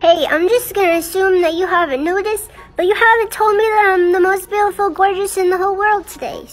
Hey, I'm just gonna assume that you haven't noticed, but you haven't told me that I'm the most beautiful, gorgeous in the whole world today.